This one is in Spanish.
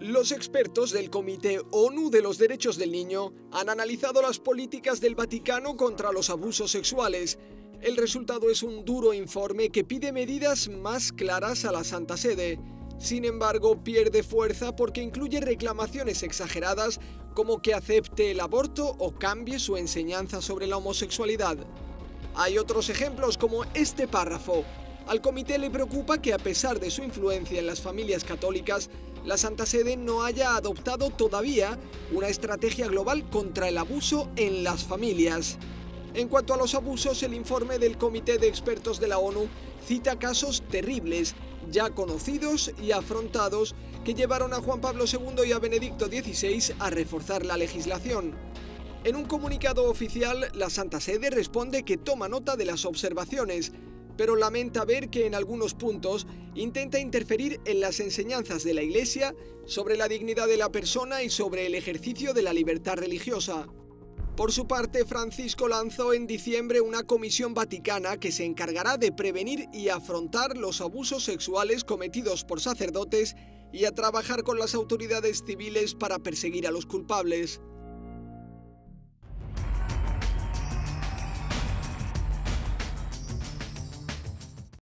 Los expertos del Comité ONU de los Derechos del Niño han analizado las políticas del Vaticano contra los abusos sexuales. El resultado es un duro informe que pide medidas más claras a la Santa Sede. Sin embargo, pierde fuerza porque incluye reclamaciones exageradas como que acepte el aborto o cambie su enseñanza sobre la homosexualidad. Hay otros ejemplos como este párrafo. Al comité le preocupa que a pesar de su influencia en las familias católicas, la Santa Sede no haya adoptado todavía una estrategia global contra el abuso en las familias. En cuanto a los abusos, el informe del Comité de Expertos de la ONU cita casos terribles, ya conocidos y afrontados, que llevaron a Juan Pablo II y a Benedicto XVI a reforzar la legislación. En un comunicado oficial, la Santa Sede responde que toma nota de las observaciones, pero lamenta ver que en algunos puntos intenta interferir en las enseñanzas de la Iglesia sobre la dignidad de la persona y sobre el ejercicio de la libertad religiosa. Por su parte, Francisco lanzó en diciembre una comisión vaticana que se encargará de prevenir y afrontar los abusos sexuales cometidos por sacerdotes y a trabajar con las autoridades civiles para perseguir a los culpables.